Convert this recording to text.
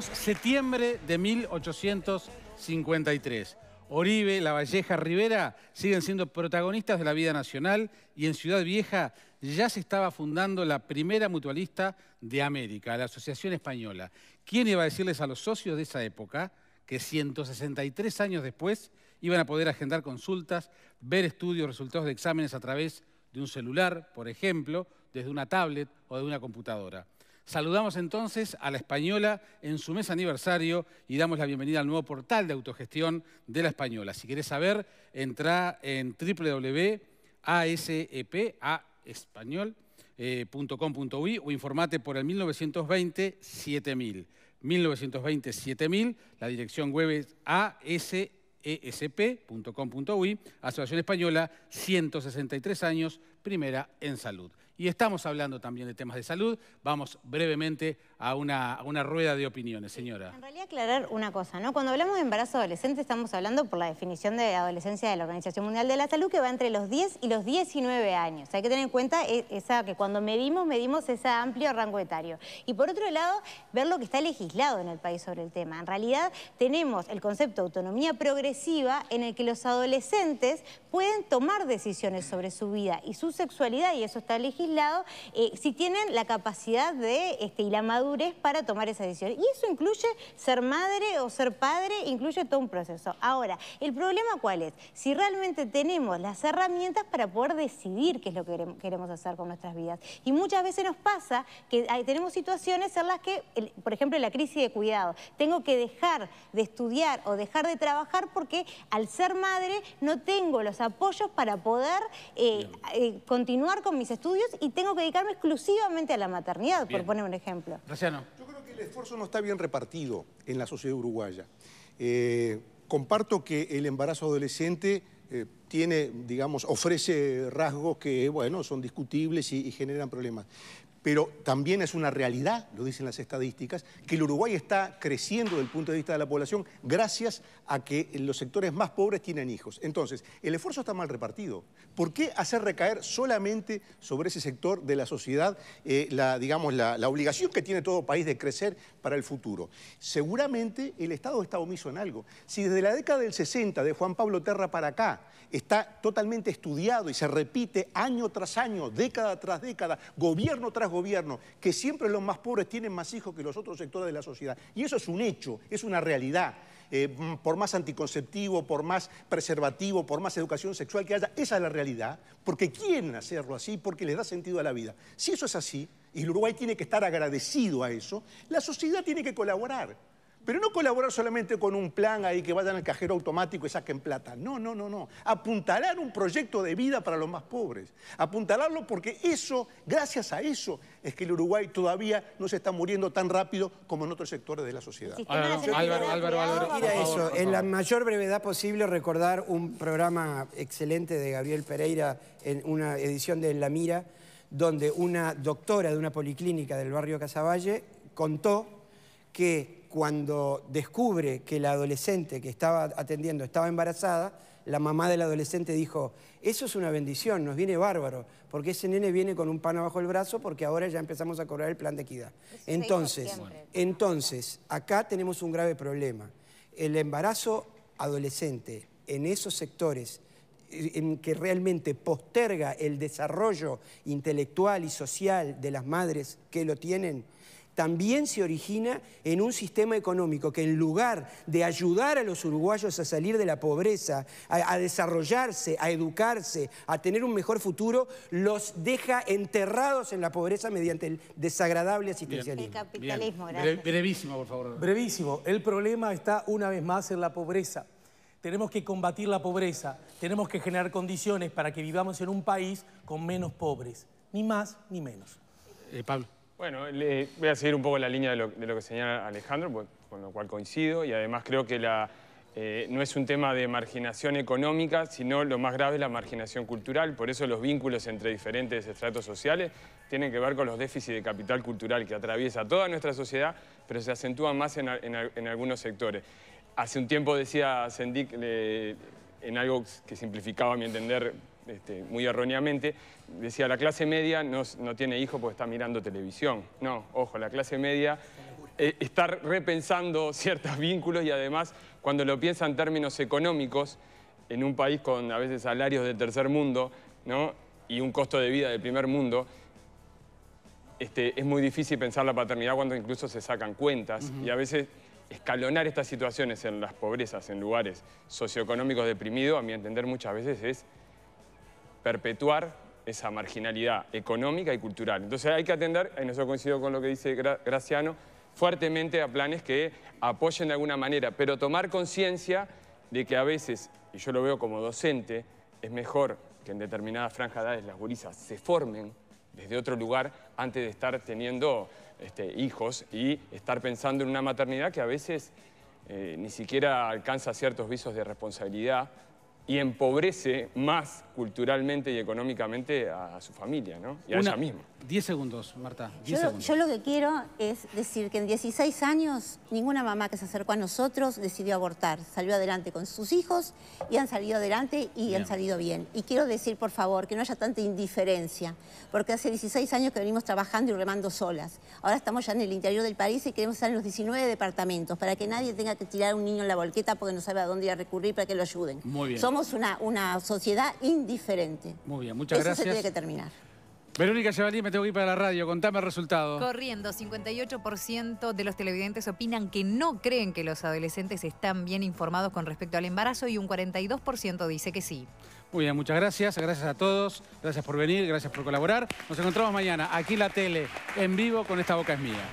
Septiembre de 1853. Oribe, La Valleja, Rivera siguen siendo protagonistas de la vida nacional y en Ciudad Vieja ya se estaba fundando la primera mutualista de América, la Asociación Española. ¿Quién iba a decirles a los socios de esa época que 163 años después iban a poder agendar consultas, ver estudios, resultados de exámenes a través de un celular, por ejemplo, desde una tablet o de una computadora? Saludamos entonces a la Española en su mes aniversario y damos la bienvenida al nuevo portal de autogestión de la Española. Si querés saber, entra en www.asep.com.uy o informate por el 1920 7000. 1920 7000, la dirección web es asep.com.uy, Asociación Española, 163 años, primera en salud. Y estamos hablando también de temas de salud. Vamos brevemente a una, una, rueda de opiniones, señora. En realidad aclarar una cosa, ¿no? Cuando hablamos de embarazo adolescente estamos hablando por la definición de adolescencia de la Organización Mundial de la Salud que va entre los 10 y los 19 años. Hay que tener en cuenta e, esa, que cuando medimos, medimos ese amplio rango etario. Y por otro lado, ver lo que está legislado en el país sobre el tema. En realidad tenemos el concepto de autonomía progresiva en el que los adolescentes pueden tomar decisiones sobre su vida y su sexualidad, y eso está legislado, eh, si tienen la capacidad de, este, y la madurez para tomar esa decisión. Y eso incluye ser madre o ser padre, incluye todo un proceso. Ahora, ¿el problema cuál es? Si realmente tenemos las herramientas para poder decidir qué es lo que queremos hacer con nuestras vidas. Y muchas veces nos pasa que tenemos situaciones en las que, por ejemplo, la crisis de cuidado, tengo que dejar de estudiar o dejar de trabajar porque al ser madre no tengo los apoyos para poder eh, eh, continuar con mis estudios y tengo que dedicarme exclusivamente a la maternidad, por poner un ejemplo. Yo creo que el esfuerzo no está bien repartido en la sociedad uruguaya. Eh, comparto que el embarazo adolescente tiene, digamos, ofrece rasgos que, bueno, son discutibles y generan problemas pero también es una realidad, lo dicen las estadísticas, que el Uruguay está creciendo desde el punto de vista de la población gracias a que los sectores más pobres tienen hijos. Entonces, el esfuerzo está mal repartido. ¿Por qué hacer recaer solamente sobre ese sector de la sociedad eh, la, digamos, la, obligación que tiene todo país de crecer para el futuro? Seguramente el Estado está omiso en algo. Si desde la década del 60, de Juan Pablo Terra para acá, está totalmente estudiado y se repite año tras año, década tras década, gobierno tras gobierno, que siempre los más pobres tienen más hijos que los otros sectores de la sociedad. Y eso es un hecho, es una realidad. Eh, por más anticonceptivo, por más preservativo, por más educación sexual que haya, esa es la realidad, porque quieren hacerlo así, porque les da sentido a la vida. Si eso es así, y el Uruguay tiene que estar agradecido a eso, la sociedad tiene que colaborar. Pero no colaborar solamente con un plan ahí que vayan al cajero automático y saquen plata. No, no, no, no. Apuntalar un proyecto de vida para los más pobres. Apuntalarlo porque eso, gracias a eso, es que el Uruguay todavía no se está muriendo tan rápido como en otros sectores de la sociedad. Álvaro, Álvaro, Álvaro, Mira eso, en la mayor brevedad posible recordar un programa excelente de Gabriel Pereira en una edición de La Mira, donde una doctora de una policlínica del barrio Casavalle contó que cuando descubre que la adolescente que estaba atendiendo estaba embarazada, la mamá del adolescente dijo, eso es una bendición, nos viene bárbaro, porque ese nene viene con un pan abajo el brazo porque ahora ya empezamos a cobrar el plan de equidad. Entonces, entonces, acá tenemos un grave problema. El embarazo adolescente en esos sectores en que realmente posterga el desarrollo intelectual y social de las madres que lo tienen, también se origina en un sistema económico que en lugar de ayudar a los uruguayos a salir de la pobreza, a, desarrollarse, a educarse, a tener un mejor futuro, los deja enterrados en la pobreza mediante el desagradable asistencialismo. El capitalismo, Brevísimo, por favor. Brevísimo. El problema está una vez más en la pobreza. Tenemos que combatir la pobreza, tenemos que generar condiciones para que vivamos en un país con menos pobres, ni más ni menos. Eh, Pablo. Bueno, voy a seguir un poco la línea de lo, que señala Alejandro, pues, con lo cual coincido, y además creo que eh, no es un tema de marginación económica, sino lo más grave es la marginación cultural, por eso los vínculos entre diferentes estratos sociales tienen que ver con los déficits de capital cultural que atraviesa toda nuestra sociedad, pero se acentúan más en, algunos sectores. Hace un tiempo decía Sendik, en algo que simplificaba mi entender este, muy erróneamente, decía la clase media no, tiene hijos porque está mirando televisión. No, ojo, la clase media eh, estar repensando ciertos vínculos y además cuando lo piensa en términos económicos, en un país con a veces salarios del tercer mundo ¿no? y un costo de vida del primer mundo, este, es muy difícil pensar la paternidad cuando incluso se sacan cuentas y a veces escalonar estas situaciones en las pobrezas, en lugares socioeconómicos deprimidos, a mi entender muchas veces es perpetuar esa marginalidad económica y cultural. Entonces hay que atender, en eso coincido con lo que dice Graciano, fuertemente a planes que apoyen de alguna manera, pero tomar conciencia de que a veces, y yo lo veo como docente, es mejor que en determinadas franjas de edades las gurisas se formen desde otro lugar antes de estar teniendo este, hijos y estar pensando en una maternidad que a veces eh, ni siquiera alcanza ciertos visos de responsabilidad y empobrece más culturalmente y económicamente a, su familia, ¿no? Y a ella misma. Diez segundos, Marta. yo, lo que quiero es decir que en 16 años ninguna mamá que se acercó a nosotros decidió abortar. Salió adelante con sus hijos y han salido adelante y han salido bien. Y quiero decir, por favor, que no haya tanta indiferencia, porque hace 16 años que venimos trabajando y remando solas. Ahora estamos ya en el interior del país y queremos estar en los 19 departamentos para que nadie tenga que tirar a un niño en la volqueta porque no sabe a dónde ir a recurrir para que lo ayuden. Muy bien. Somos una, una sociedad indiferente. Muy bien, muchas gracias. Eso se tiene que terminar. Verónica Chavalí, me tengo que ir para la radio. Contame el resultado. Corriendo, 58% de los televidentes opinan que no creen que los adolescentes están bien informados con respecto al embarazo y un 42% dice que sí. Muy bien, muchas gracias. Gracias a todos. Gracias por venir, gracias por colaborar. Nos encontramos mañana aquí en la tele, en vivo, con Esta Boca es Mía.